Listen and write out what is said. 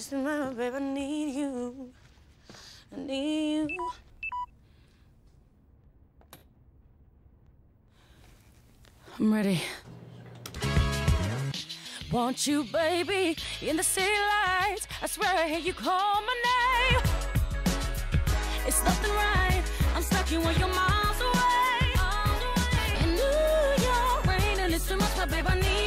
Just remember, babe, I need you. I need you. I'm ready. Want you, baby, in the city lights. I swear I hear you call my name. It's nothing right. I'm stuck here when you're miles away. In New York, rain and it's too much, but babe, I need.